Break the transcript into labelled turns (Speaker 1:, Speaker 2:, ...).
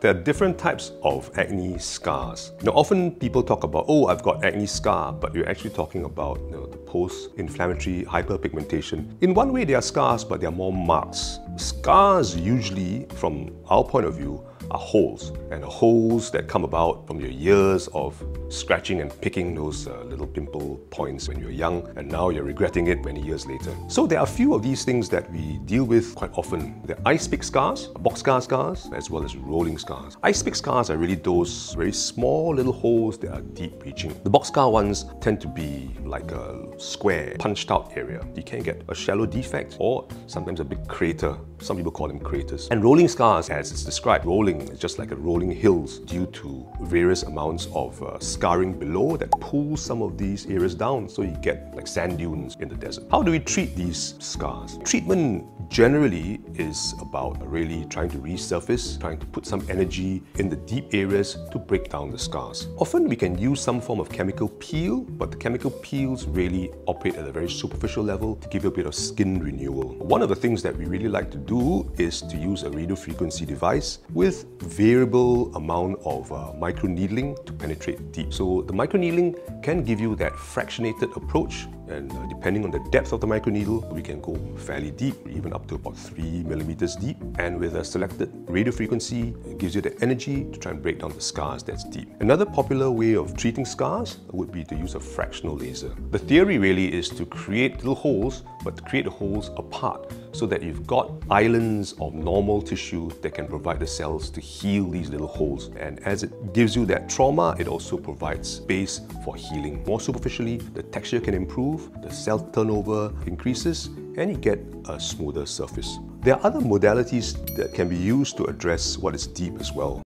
Speaker 1: There are different types of acne scars. Now, often people talk about, oh, I've got acne scar, but you're actually talking about you know, the post-inflammatory hyperpigmentation. In one way, they are scars, but they are more marks. Scars usually, from our point of view, are holes, and the holes that come about from your years of scratching and picking those uh, little pimple points when you're young, and now you're regretting it many years later. So there are a few of these things that we deal with quite often. The ice pick scars, boxcar scars, as well as rolling scars. Ice pick scars are really those very small little holes that are deep reaching. The boxcar ones tend to be like a square, punched out area. You can get a shallow defect or sometimes a big crater. Some people call them craters. And rolling scars, as it's described, rolling it's just like a rolling hills due to various amounts of uh, scarring below that pulls some of these areas down so you get like sand dunes in the desert. How do we treat these scars? Treatment generally is about really trying to resurface, trying to put some energy in the deep areas to break down the scars. Often we can use some form of chemical peel, but the chemical peels really operate at a very superficial level to give you a bit of skin renewal. One of the things that we really like to do is to use a radio frequency device with variable amount of uh, microneedling to penetrate deep. So the microneedling can give you that fractionated approach and uh, depending on the depth of the microneedle, we can go fairly deep, even up to about 3 millimeters deep. And with a selected radio frequency, it gives you the energy to try and break down the scars that's deep. Another popular way of treating scars would be to use a fractional laser. The theory really is to create little holes, but to create the holes apart so that you've got islands of normal tissue that can provide the cells to heal these little holes. And as it gives you that trauma, it also provides space for healing. More superficially, the texture can improve the cell turnover increases, and you get a smoother surface. There are other modalities that can be used to address what is deep as well.